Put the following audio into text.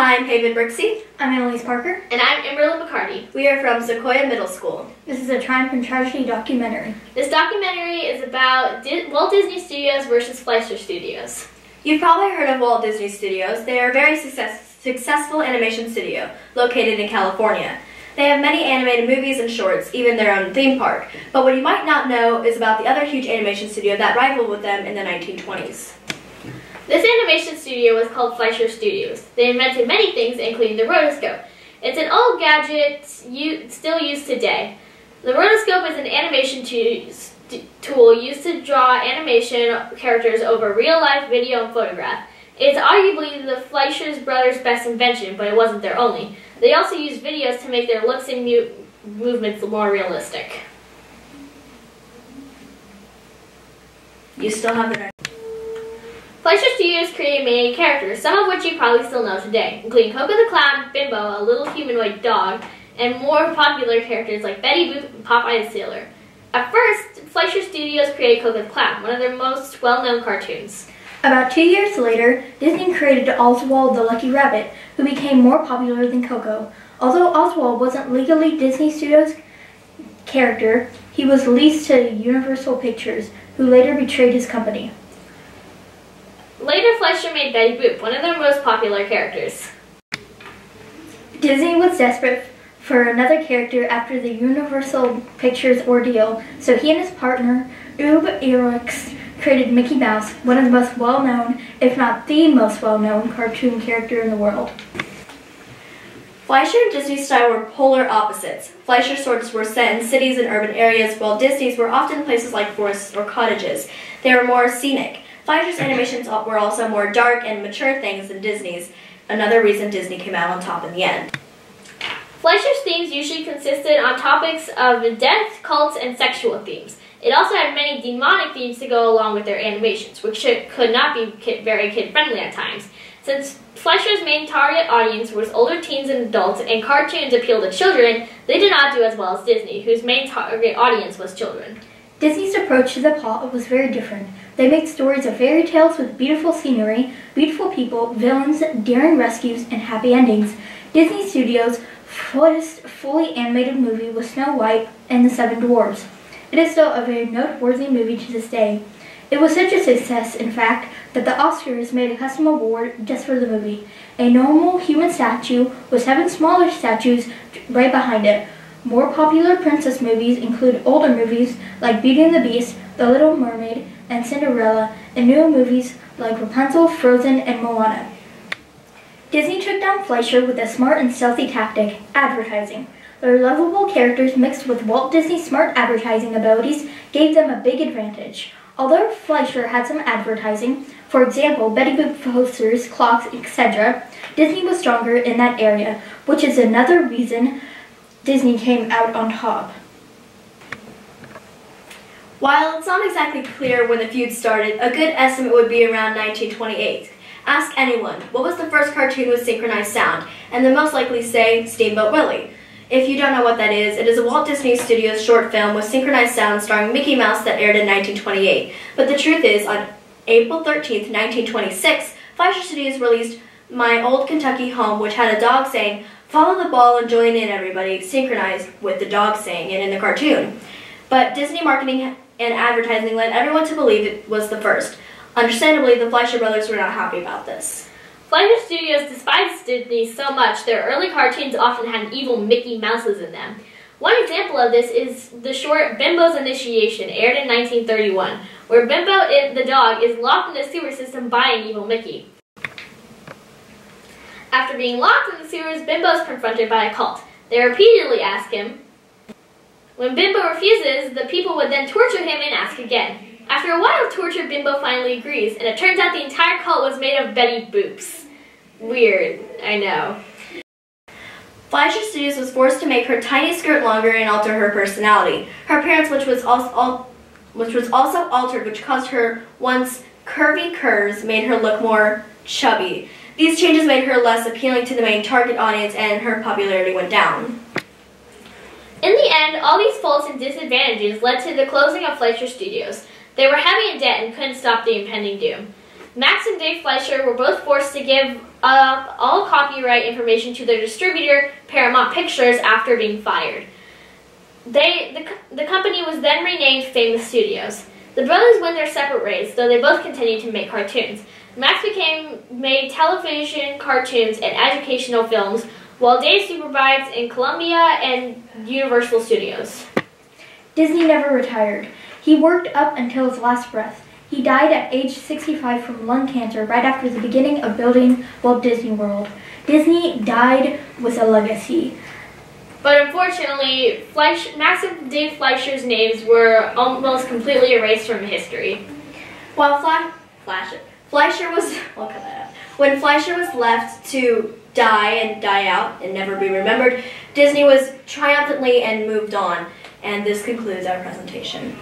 Hi, I'm Haven Brixey. I'm Annalise Parker. And I'm Emerald McCarty. We are from Sequoia Middle School. This is a Triumph and Tragedy documentary. This documentary is about Di Walt Disney Studios versus Fleischer Studios. You've probably heard of Walt Disney Studios. They are a very success successful animation studio located in California. They have many animated movies and shorts, even their own theme park. But what you might not know is about the other huge animation studio that rivaled with them in the 1920s. This animation studio was called Fleischer Studios. They invented many things, including the rotoscope. It's an old gadget still used today. The rotoscope is an animation tool used to draw animation characters over real-life video and photograph. It's arguably the Fleischer's brothers' best invention, but it wasn't their only. They also used videos to make their looks and movements more realistic. You still have it. Fleischer Studios created many characters, some of which you probably still know today, including Koko the Clown, Bimbo, a little humanoid dog, and more popular characters like Betty Boop and Popeye the Sailor. At first, Fleischer Studios created Koko the Clown, one of their most well-known cartoons. About two years later, Disney created Oswald the Lucky Rabbit, who became more popular than Koko. Although Oswald wasn't legally Disney Studios character, he was leased to Universal Pictures, who later betrayed his company. Later, Fleischer made Betty Boop, one of their most popular characters. Disney was desperate for another character after the Universal Pictures ordeal, so he and his partner, Ub Iwerks, created Mickey Mouse, one of the most well-known, if not the most well-known, cartoon character in the world. Fleischer and Disney's style were polar opposites. Fleischer stories were set in cities and urban areas, while Disney's were often places like forests or cottages. They were more scenic. Fleischer's animations were also more dark and mature things than Disney's, another reason Disney came out on top in the end. Fleischer's themes usually consisted on topics of death, cults, and sexual themes. It also had many demonic themes to go along with their animations, which could not be kid, very kid-friendly at times. Since Fleischer's main target audience was older teens and adults, and cartoons appealed to children, they did not do as well as Disney, whose main target audience was children. Disney's approach to the plot was very different. They made stories of fairy tales with beautiful scenery, beautiful people, villains, daring rescues, and happy endings. Disney Studios' first fully animated movie was Snow White and the Seven Dwarfs. It is still a very noteworthy movie to this day. It was such a success, in fact, that the Oscars made a custom award just for the movie. A normal human statue with seven smaller statues right behind it. More popular princess movies include older movies like Beauty and the Beast, The Little Mermaid, and Cinderella, and newer movies like Rapunzel, Frozen, and Moana. Disney took down Fleischer with a smart and stealthy tactic, advertising. Their lovable characters mixed with Walt Disney's smart advertising abilities gave them a big advantage. Although Fleischer had some advertising, for example, Betty Boop posters, clocks, etc., Disney was stronger in that area, which is another reason Disney came out on top. While it's not exactly clear when the feud started, a good estimate would be around 1928. Ask anyone, what was the first cartoon with synchronized sound? And they'll most likely say Steamboat Willie. If you don't know what that is, it is a Walt Disney Studios short film with synchronized sound starring Mickey Mouse that aired in 1928. But the truth is, on April 13, 1926, Fleischer Studios released My Old Kentucky Home, which had a dog saying, Follow the ball and join in, everybody, synchronized with the dog saying it in the cartoon. But Disney marketing and advertising led everyone to believe it was the first. Understandably, the Fleischer brothers were not happy about this. Fleischer Studios despised Disney so much, their early cartoons often had evil Mickey Mouses in them. One example of this is the short Bimbo's Initiation, aired in 1931, where Bimbo the dog is locked in the sewer system by an evil Mickey. After being locked in the sewers, Bimbo is confronted by a cult. They repeatedly ask him. When Bimbo refuses, the people would then torture him and ask again. After a while of torture, Bimbo finally agrees, and it turns out the entire cult was made of Betty Boops. Weird, I know. Fleischer Studios was forced to make her tiny skirt longer and alter her personality. Her appearance, which was also, which was also altered, which caused her once curvy curves, made her look more chubby. These changes made her less appealing to the main target audience and her popularity went down. In the end, all these faults and disadvantages led to the closing of Fleischer Studios. They were heavy in debt and couldn't stop the impending doom. Max and Dave Fleischer were both forced to give up all copyright information to their distributor, Paramount Pictures, after being fired. They, the, the company was then renamed Famous Studios. The brothers went their separate ways, though they both continued to make cartoons. Max became made television cartoons and educational films, while Dave supervised in Columbia and Universal Studios. Disney never retired. He worked up until his last breath. He died at age 65 from lung cancer right after the beginning of building Walt Disney World. Disney died with a legacy. But unfortunately, Fleisch, Max and Dave Fleischer's names were almost completely erased from history. While Fla- Fleischer, Fleischer was, I'll cut that out. When Fleischer was left to die and die out and never be remembered, Disney was triumphantly and moved on. And this concludes our presentation.